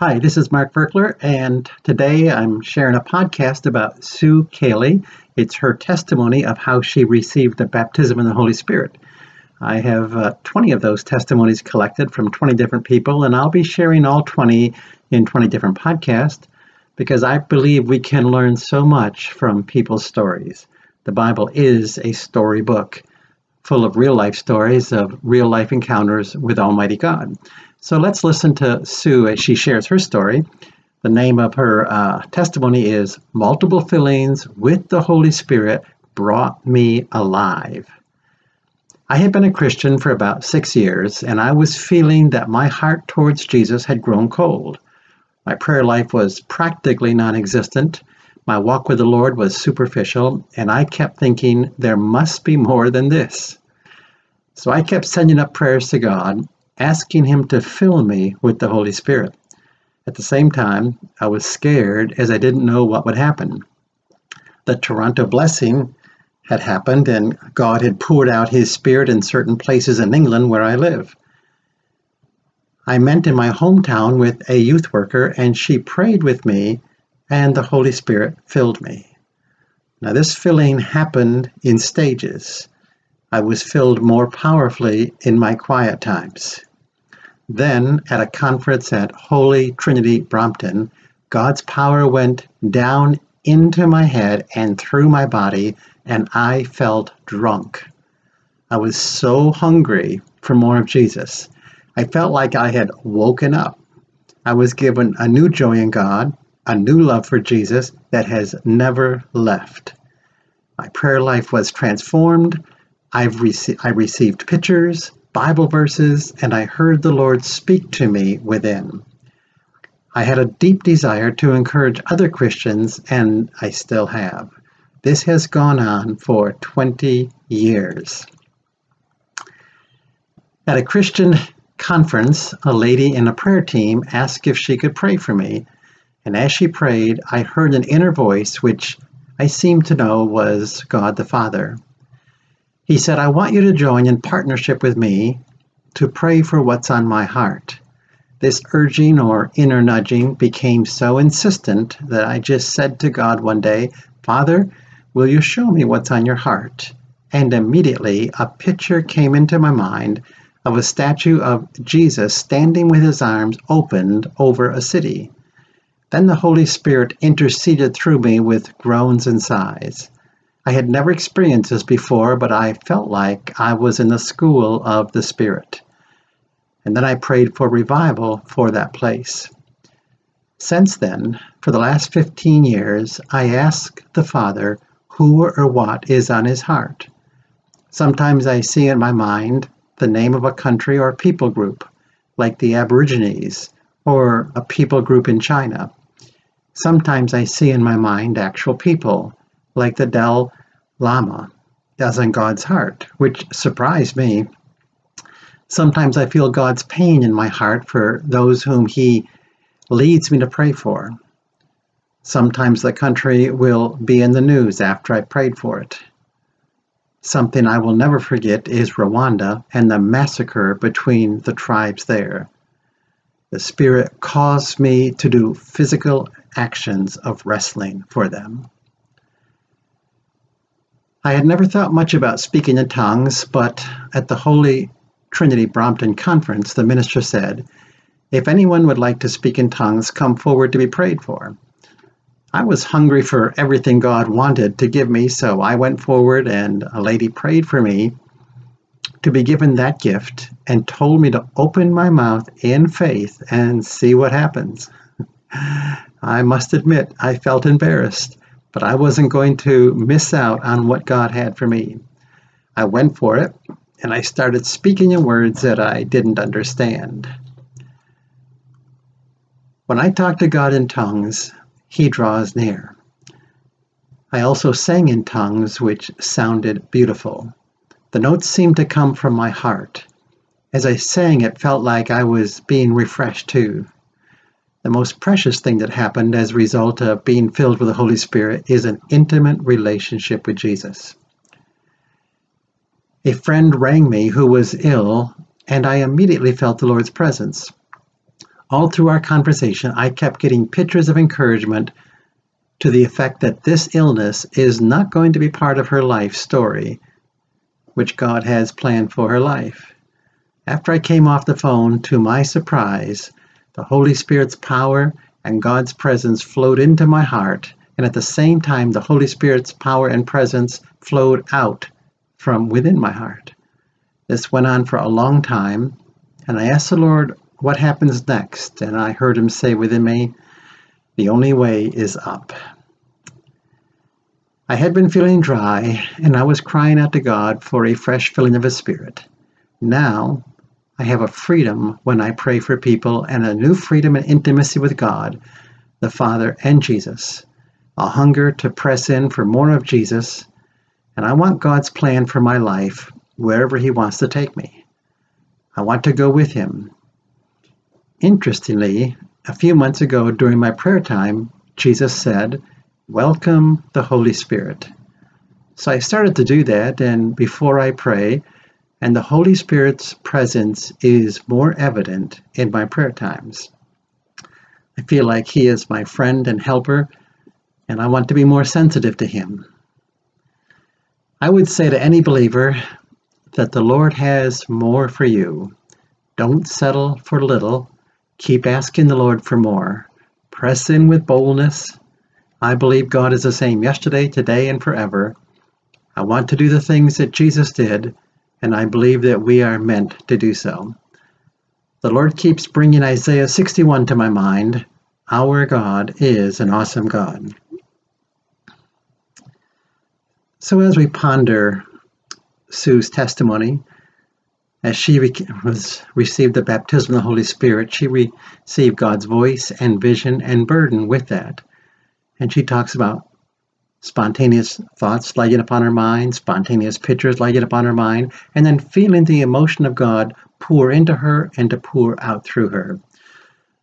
Hi, this is Mark Virkler, and today I'm sharing a podcast about Sue Caley. It's her testimony of how she received the baptism in the Holy Spirit. I have uh, 20 of those testimonies collected from 20 different people, and I'll be sharing all 20 in 20 different podcasts because I believe we can learn so much from people's stories. The Bible is a storybook full of real life stories of real life encounters with Almighty God. So let's listen to Sue as she shares her story. The name of her uh, testimony is Multiple Fillings with the Holy Spirit Brought Me Alive. I had been a Christian for about six years, and I was feeling that my heart towards Jesus had grown cold. My prayer life was practically non existent. My walk with the Lord was superficial, and I kept thinking there must be more than this. So I kept sending up prayers to God, asking Him to fill me with the Holy Spirit. At the same time, I was scared as I didn't know what would happen. The Toronto blessing had happened, and God had poured out His Spirit in certain places in England where I live. I met in my hometown with a youth worker, and she prayed with me, and the Holy Spirit filled me. Now, this filling happened in stages. I was filled more powerfully in my quiet times. Then, at a conference at Holy Trinity Brompton, God's power went down into my head and through my body, and I felt drunk. I was so hungry for more of Jesus. I felt like I had woken up. I was given a new joy in God, a new love for Jesus that has never left. My prayer life was transformed. I've I received pictures, Bible verses, and I heard the Lord speak to me within. I had a deep desire to encourage other Christians, and I still have. This has gone on for 20 years. At a Christian conference, a lady in a prayer team asked if she could pray for me, and as she prayed, I heard an inner voice which I seemed to know was God the Father. He said, I want you to join in partnership with me to pray for what's on my heart. This urging or inner nudging became so insistent that I just said to God one day, Father, will you show me what's on your heart? And immediately a picture came into my mind of a statue of Jesus standing with his arms opened over a city. Then the Holy Spirit interceded through me with groans and sighs. I had never experienced this before, but I felt like I was in the school of the Spirit. And then I prayed for revival for that place. Since then, for the last 15 years, I ask the Father who or what is on his heart. Sometimes I see in my mind the name of a country or people group, like the Aborigines or a people group in China. Sometimes I see in my mind actual people, like the Dalai Lama does in God's heart, which surprised me. Sometimes I feel God's pain in my heart for those whom He leads me to pray for. Sometimes the country will be in the news after I prayed for it. Something I will never forget is Rwanda and the massacre between the tribes there. The Spirit caused me to do physical actions of wrestling for them. I had never thought much about speaking in tongues, but at the Holy Trinity Brompton conference, the minister said, If anyone would like to speak in tongues, come forward to be prayed for. I was hungry for everything God wanted to give me, so I went forward and a lady prayed for me to be given that gift and told me to open my mouth in faith and see what happens. I must admit, I felt embarrassed but I wasn't going to miss out on what God had for me. I went for it and I started speaking in words that I didn't understand. When I talk to God in tongues, He draws near. I also sang in tongues, which sounded beautiful. The notes seemed to come from my heart. As I sang, it felt like I was being refreshed too. The most precious thing that happened as a result of being filled with the Holy Spirit is an intimate relationship with Jesus. A friend rang me who was ill, and I immediately felt the Lord's presence. all through our conversation, I kept getting pictures of encouragement to the effect that this illness is not going to be part of her life story, which God has planned for her life. After I came off the phone, to my surprise, the Holy Spirit's power and God's presence flowed into my heart, and at the same time, the Holy Spirit's power and presence flowed out from within my heart. This went on for a long time, and I asked the Lord what happens next, and I heard Him say within me, The only way is up. I had been feeling dry, and I was crying out to God for a fresh filling of His Spirit. Now, I have a freedom when I pray for people and a new freedom and intimacy with God, the Father, and Jesus. A hunger to press in for more of Jesus, and I want God's plan for my life wherever He wants to take me. I want to go with Him. Interestingly, a few months ago during my prayer time, Jesus said, Welcome the Holy Spirit. So I started to do that, and before I pray, and the Holy Spirit's presence is more evident in my prayer times. I feel like He is my friend and helper, and I want to be more sensitive to Him. I would say to any believer that the Lord has more for you. Don't settle for little. Keep asking the Lord for more. Press in with boldness. I believe God is the same yesterday, today, and forever. I want to do the things that Jesus did, and I believe that we are meant to do so. The Lord keeps bringing Isaiah 61 to my mind. Our God is an awesome God. So as we ponder Sue's testimony, as she was received the baptism of the Holy Spirit, she received God's voice and vision and burden with that. And she talks about spontaneous thoughts lighting upon her mind, spontaneous pictures lighting upon her mind, and then feeling the emotion of God pour into her and to pour out through her.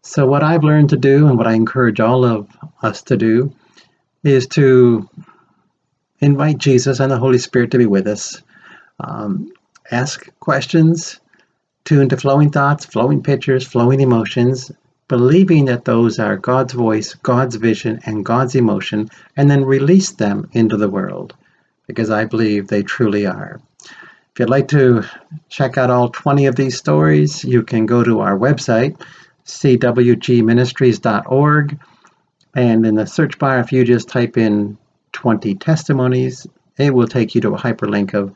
So, what I've learned to do, and what I encourage all of us to do, is to invite Jesus and the Holy Spirit to be with us. Um, ask questions, tune to flowing thoughts, flowing pictures, flowing emotions, believing that those are God's voice, God's vision, and God's emotion, and then release them into the world because I believe they truly are. If you'd like to check out all 20 of these stories, you can go to our website, cwgministries.org, and in the search bar, if you just type in 20 testimonies, it will take you to a hyperlink of,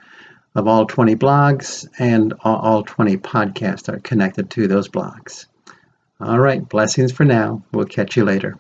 of all 20 blogs, and all, all 20 podcasts are connected to those blogs. All right, blessings for now. We'll catch you later.